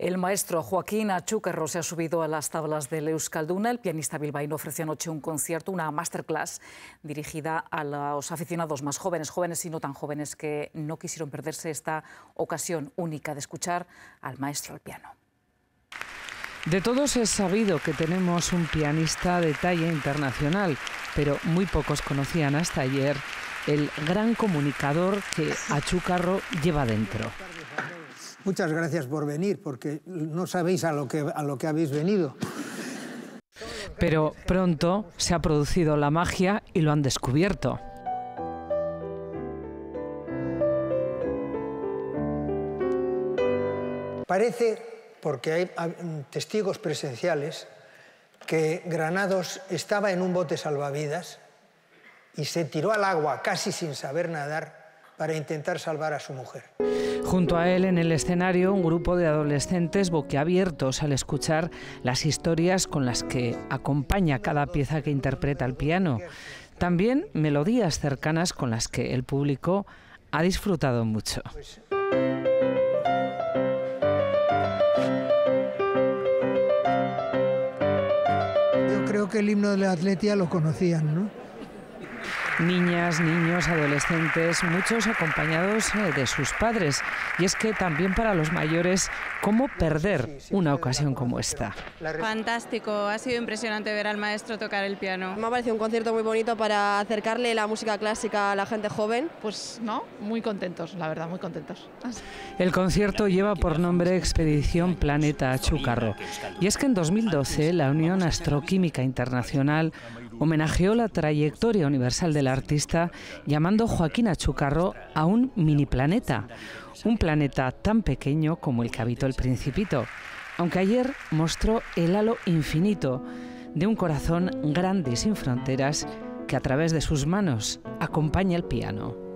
El maestro Joaquín Achúcarro se ha subido a las tablas del Euskalduna. El pianista bilbaíno ofreció anoche un concierto, una masterclass dirigida a los aficionados más jóvenes, jóvenes y no tan jóvenes, que no quisieron perderse esta ocasión única de escuchar al maestro al piano. De todos es sabido que tenemos un pianista de talla internacional, pero muy pocos conocían hasta ayer el gran comunicador que Achúcarro lleva dentro. Muchas gracias por venir, porque no sabéis a lo que, a lo que habéis venido. Pero pronto se ha producido la magia y lo han descubierto. Parece, porque hay testigos presenciales, que Granados estaba en un bote salvavidas y se tiró al agua casi sin saber nadar para intentar salvar a su mujer. Junto a él en el escenario un grupo de adolescentes boquiabiertos al escuchar las historias con las que acompaña cada pieza que interpreta el piano. También melodías cercanas con las que el público ha disfrutado mucho. Yo creo que el himno de la Atletia lo conocían, ¿no? Niñas, niños, adolescentes, muchos acompañados eh, de sus padres. Y es que también para los mayores, ¿cómo perder una ocasión como esta? Fantástico, ha sido impresionante ver al maestro tocar el piano. Me ha parecido un concierto muy bonito para acercarle la música clásica a la gente joven. Pues no, muy contentos, la verdad, muy contentos. El concierto lleva por nombre Expedición Planeta Chucarro. Y es que en 2012 la Unión Astroquímica Internacional homenajeó la trayectoria universal del artista llamando Joaquín Achucarro a un mini planeta, un planeta tan pequeño como el que habitó el Principito, aunque ayer mostró el halo infinito de un corazón grande y sin fronteras que a través de sus manos acompaña el piano.